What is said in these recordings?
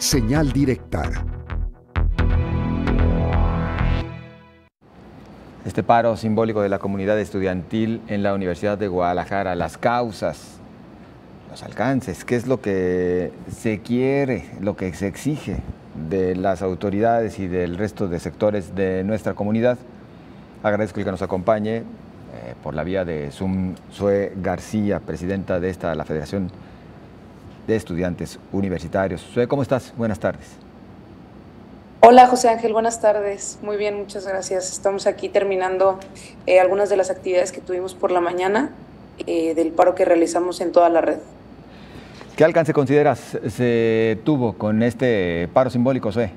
Señal directa. Este paro simbólico de la comunidad estudiantil en la Universidad de Guadalajara, las causas, los alcances, qué es lo que se quiere, lo que se exige de las autoridades y del resto de sectores de nuestra comunidad. Agradezco que nos acompañe eh, por la vía de Zoom Sue García, presidenta de esta, la Federación de Estudiantes Universitarios. Sue, ¿cómo estás? Buenas tardes. Hola José Ángel, buenas tardes. Muy bien, muchas gracias. Estamos aquí terminando eh, algunas de las actividades que tuvimos por la mañana eh, del paro que realizamos en toda la red. ¿Qué alcance consideras se tuvo con este paro simbólico, Zoe?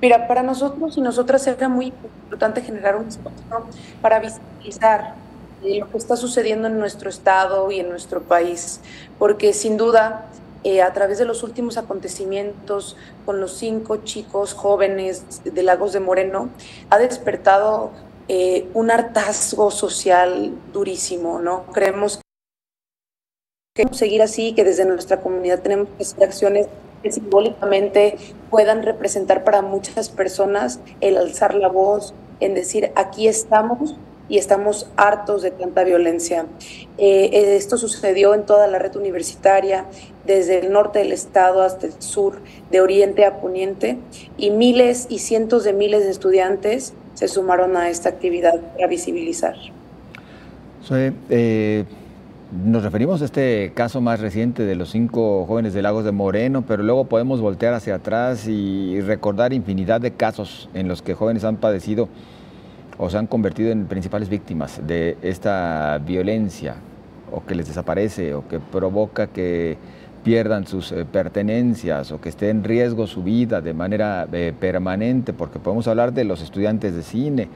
Mira, para nosotros y nosotras era muy importante generar un espacio para visibilizar eh, lo que está sucediendo en nuestro estado y en nuestro país, porque sin duda eh, a través de los últimos acontecimientos con los cinco chicos jóvenes de Lagos de Moreno, ha despertado eh, un hartazgo social durísimo, ¿no? Creemos Queremos seguir así, que desde nuestra comunidad tenemos que hacer acciones que simbólicamente puedan representar para muchas personas el alzar la voz, en decir, aquí estamos y estamos hartos de tanta violencia. Eh, eh, esto sucedió en toda la red universitaria, desde el norte del estado hasta el sur, de oriente a poniente, y miles y cientos de miles de estudiantes se sumaron a esta actividad para visibilizar. eh nos referimos a este caso más reciente de los cinco jóvenes de Lagos de Moreno, pero luego podemos voltear hacia atrás y recordar infinidad de casos en los que jóvenes han padecido o se han convertido en principales víctimas de esta violencia o que les desaparece o que provoca que pierdan sus eh, pertenencias o que esté en riesgo su vida de manera eh, permanente, porque podemos hablar de los estudiantes de cine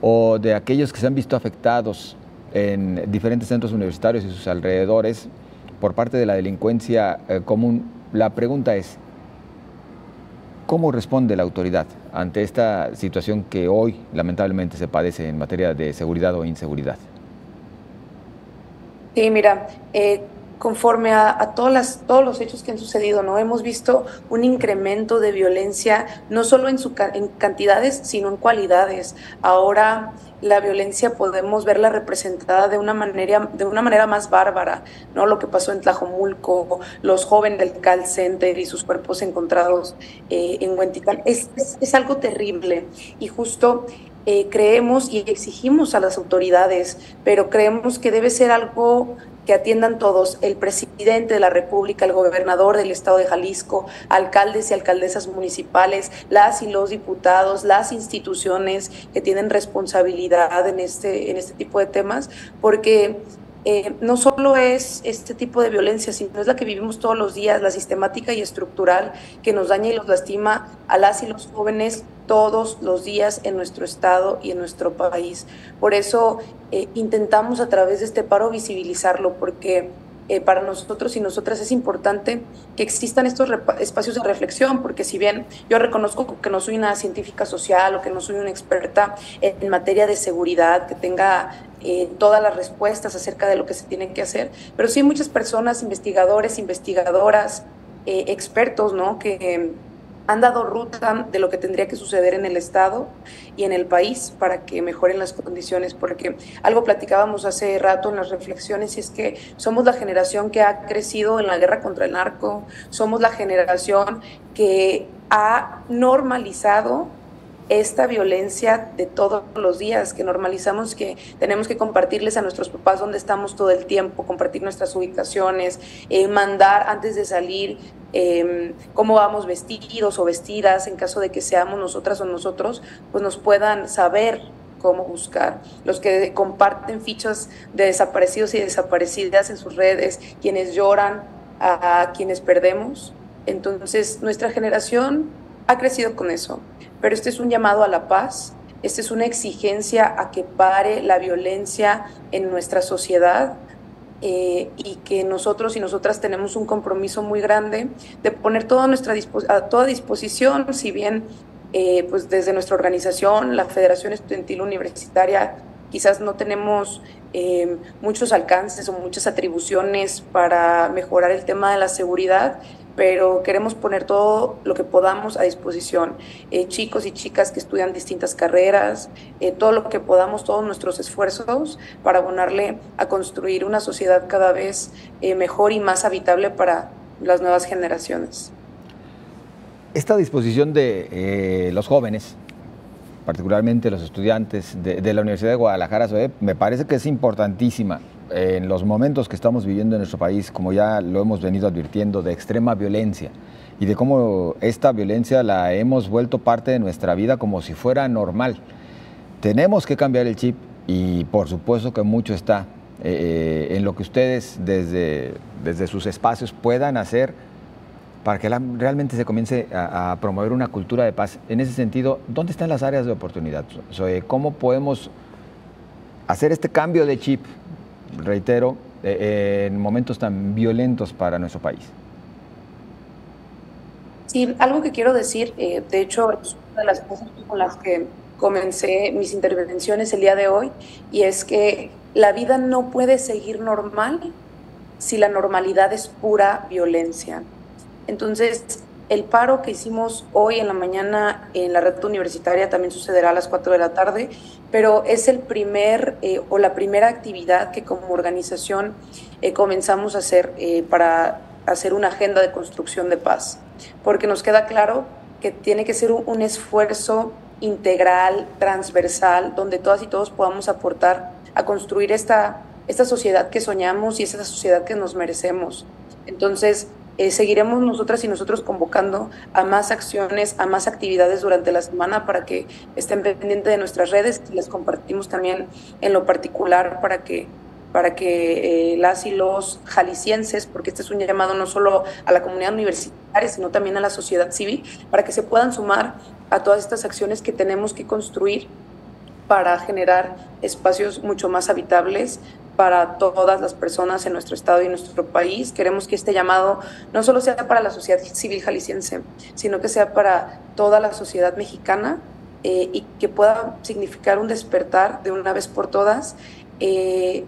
o de aquellos que se han visto afectados en diferentes centros universitarios y sus alrededores por parte de la delincuencia eh, común. La pregunta es, ¿cómo responde la autoridad ante esta situación que hoy lamentablemente se padece en materia de seguridad o inseguridad? Sí, mira, eh, conforme a, todas todos los hechos que han sucedido, ¿no? Hemos visto un incremento de violencia, no solo en, cantidades, sino en cualidades. Ahora la violencia podemos verla representada de una manera, de una manera más bárbara, ¿no? Lo que pasó en Tlajomulco, los jóvenes del Cal Center y sus cuerpos encontrados eh, en Huentitán, es, es, algo terrible y justo eh, creemos y exigimos a las autoridades, pero creemos que debe ser algo que atiendan todos, el presidente de la República, el gobernador del estado de Jalisco, alcaldes y alcaldesas municipales, las y los diputados, las instituciones que tienen responsabilidad en este, en este tipo de temas, porque eh, no solo es este tipo de violencia, sino es la que vivimos todos los días, la sistemática y estructural que nos daña y los lastima a las y los jóvenes todos los días en nuestro estado y en nuestro país. Por eso eh, intentamos a través de este paro visibilizarlo, porque eh, para nosotros y nosotras es importante que existan estos espacios de reflexión, porque si bien yo reconozco que no soy una científica social o que no soy una experta en materia de seguridad, que tenga eh, todas las respuestas acerca de lo que se tiene que hacer, pero sí muchas personas, investigadores, investigadoras, expertos, ¿no? Que han dado ruta de lo que tendría que suceder en el Estado y en el país para que mejoren las condiciones, porque algo platicábamos hace rato en las reflexiones y es que somos la generación que ha crecido en la guerra contra el narco, somos la generación que ha normalizado esta violencia de todos los días, que normalizamos que tenemos que compartirles a nuestros papás dónde estamos todo el tiempo, compartir nuestras ubicaciones, eh, mandar antes de salir em, cómo vamos vestidos o vestidas, en caso de que seamos nosotras o nosotros, pues nos puedan saber cómo buscar, los que comparten fichas de desaparecidos y desaparecidas en sus redes, quienes lloran a quienes perdemos. Entonces, nuestra generación ha crecido con eso pero este es un llamado a la paz, esta es una exigencia a que pare la violencia en nuestra sociedad eh, y que nosotros y nosotras tenemos un compromiso muy grande de poner toda nuestra a toda disposición, si bien eh, pues desde nuestra organización, la Federación Estudiantil Universitaria, quizás no tenemos eh, muchos alcances o muchas atribuciones para mejorar el tema de la seguridad, pero queremos poner todo lo que podamos a disposición. Eh, chicos y chicas que estudian distintas carreras, eh, todo lo que podamos, todos nuestros esfuerzos para abonarle a construir una sociedad cada vez mejor y más habitable para las nuevas generaciones. Esta disposición de los jóvenes particularmente los estudiantes de, la Universidad de Guadalajara, me parece que es importantísima en los momentos que estamos viviendo en nuestro país, como ya lo hemos venido advirtiendo, de extrema violencia y de cómo esta violencia la hemos vuelto parte de nuestra vida como si fuera normal. Tenemos que cambiar el chip y por supuesto que mucho está eh, en lo que ustedes desde, desde sus espacios puedan hacer para que realmente se comience a, promover una cultura de paz. En ese sentido, ¿dónde están las áreas de oportunidad? ¿Cómo podemos hacer este cambio de chip, reitero, eh, eh, en momentos tan violentos para nuestro país? Sí, algo que quiero decir, eh, de hecho, es una de las cosas con las que comencé mis intervenciones el día de hoy, y es que la vida no puede seguir normal si la normalidad es pura violencia. Entonces, el paro que hicimos hoy en la mañana en la red universitaria también sucederá a las 4 de la tarde, pero es el primer eh, o la primera actividad que como organización eh, comenzamos a hacer eh, para hacer una agenda de construcción de paz, porque nos queda claro que tiene que ser un, esfuerzo integral, transversal, donde todas y todos podamos aportar a construir esta, esta sociedad que soñamos y esa sociedad que nos merecemos. Entonces, eh, seguiremos nosotras y nosotros convocando a más acciones, a más actividades durante la semana para que estén pendientes de nuestras redes y les compartimos también en lo particular para que para que eh, las y los jaliscienses, porque este es un llamado no solo a la comunidad universitaria, sino también a la sociedad civil, para que se puedan sumar a todas estas acciones que tenemos que construir para generar espacios mucho más habitables para todas las personas en nuestro estado y en nuestro país. Queremos que este llamado no solo sea para la sociedad civil jalisciense, sino que sea para toda la sociedad mexicana eh, y que pueda significar un despertar de una vez por todas eh,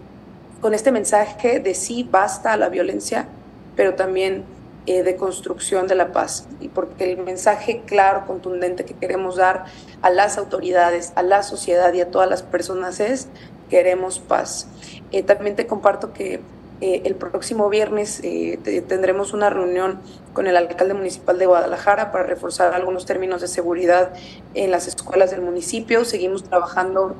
con este mensaje de sí basta a la violencia, pero también eh, de construcción de la paz. Y porque el mensaje claro, contundente que queremos dar a las autoridades, a la sociedad y a todas las personas es queremos paz. Eh, también te comparto que eh, el próximo viernes eh, tendremos una reunión con el alcalde municipal de Guadalajara para reforzar algunos términos de seguridad en las escuelas del municipio. Seguimos trabajando,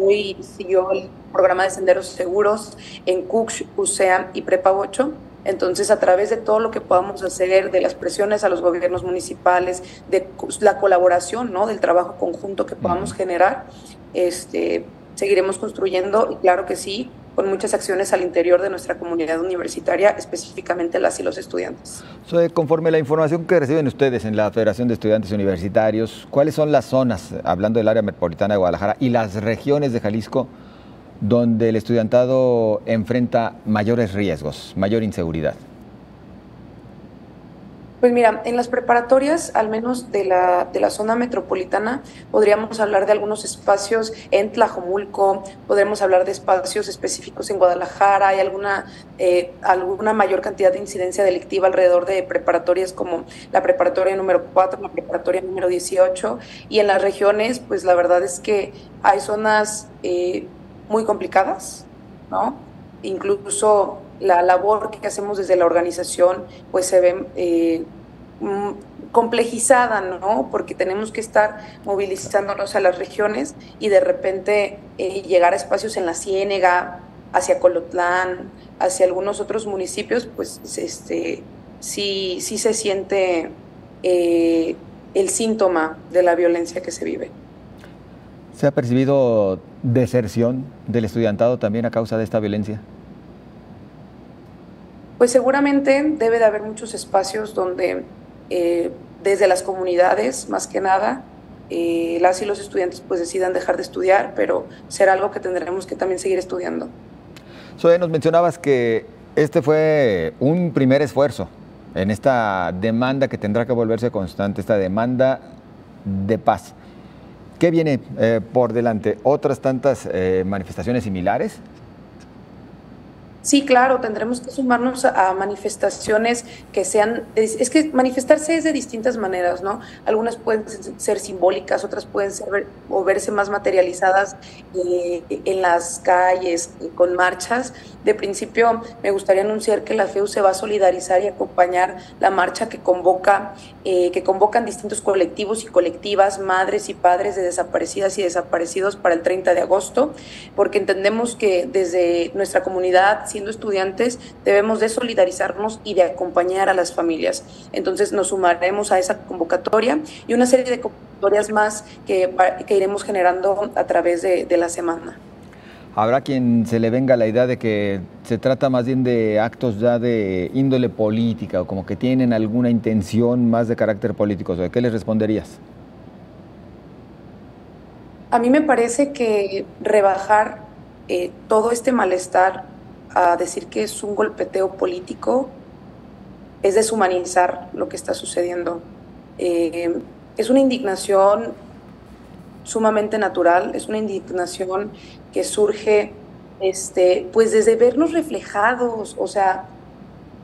hoy siguió el programa de senderos seguros en Cux, USEA y Prepa 8. Entonces, a través de todo lo que podamos hacer, de las presiones a los gobiernos municipales, de la colaboración, ¿no? del trabajo conjunto que podamos generar, este, seguiremos construyendo y claro que sí, con muchas acciones al interior de nuestra comunidad universitaria, específicamente las y los estudiantes. conforme la información que reciben ustedes en la Federación de Estudiantes Universitarios, ¿cuáles son las zonas, hablando del área metropolitana de Guadalajara, y las regiones de Jalisco donde el estudiantado enfrenta mayores riesgos, mayor inseguridad? Pues mira, en las preparatorias, al menos de la, de la zona metropolitana, podríamos hablar de algunos espacios en Tlajomulco, podríamos hablar de espacios específicos en Guadalajara, hay alguna, eh, alguna mayor cantidad de incidencia delictiva alrededor de preparatorias como la preparatoria número 4, la preparatoria número 18, y en las regiones, pues la verdad es que hay zonas eh, muy complicadas, ¿no? Incluso la labor que hacemos desde la organización pues se ve eh, complejizada, ¿no? Porque tenemos que estar movilizándonos a las regiones y de repente eh, llegar a espacios en la Ciénega, hacia Colotlán, hacia algunos otros municipios, pues este, sí, sí se siente eh, el síntoma de la violencia que se vive. ¿Se ha percibido deserción del estudiantado también a causa de esta violencia? Pues seguramente debe de haber muchos espacios donde eh, desde las comunidades, más que nada, eh, las y los estudiantes pues decidan dejar de estudiar, pero será algo que tendremos que también seguir estudiando. Zoe, nos mencionabas que este fue un primer esfuerzo en esta demanda que tendrá que volverse constante, esta demanda de paz. ¿Qué viene eh, por delante? ¿Otras tantas eh, manifestaciones similares? Sí, claro, tendremos que sumarnos a, manifestaciones que sean, es que manifestarse es de distintas maneras, ¿no? Algunas pueden ser simbólicas, otras pueden ser o verse más materializadas eh, en las calles, con marchas. De principio, me gustaría anunciar que la FEU se va a solidarizar y acompañar la marcha que convoca, eh, que convocan distintos colectivos y colectivas, madres y padres de desaparecidas y desaparecidos para el 30 de agosto, porque entendemos que desde nuestra comunidad siendo estudiantes, debemos de solidarizarnos y de acompañar a las familias. Entonces nos sumaremos a esa convocatoria y una serie de convocatorias más que, que iremos generando a través de, de la semana. Habrá quien se le venga la idea de que se trata más bien de actos ya de índole política o como que tienen alguna intención más de carácter político. ¿Qué les responderías? A mí me parece que rebajar eh, todo este malestar a decir que es un golpeteo político es deshumanizar lo que está sucediendo. Eh, es una indignación sumamente natural, es una indignación que surge este, pues desde vernos reflejados, o sea,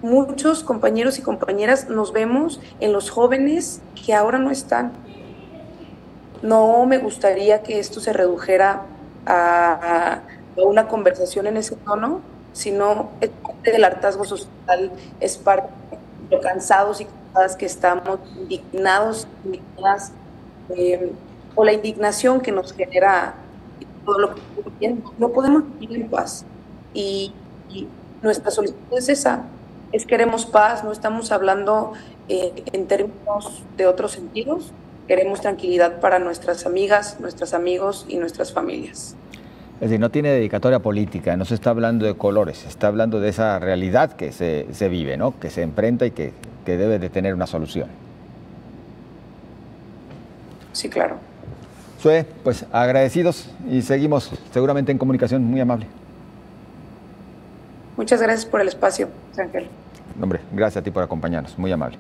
muchos compañeros y compañeras nos vemos en los jóvenes que ahora no están. No me gustaría que esto se redujera a, a una conversación en ese tono, sino es parte del hartazgo social, es parte de lo cansados y cansadas que estamos, indignados, indignadas, eh, o la indignación que nos genera todo lo que no podemos vivir en paz. Y, nuestra solicitud es esa, es queremos paz, no estamos hablando eh, en términos de otros sentidos, queremos tranquilidad para nuestras amigas, nuestros amigos y nuestras familias. Es decir, no tiene dedicatoria política, no se está hablando de colores, se está hablando de esa realidad que se, se vive, ¿no? que se enfrenta y que, que debe de tener una solución. Sí, claro. Sue, pues agradecidos y seguimos seguramente en comunicación, muy amable. Muchas gracias por el espacio, Ángel. Hombre, gracias a ti por acompañarnos, muy amable.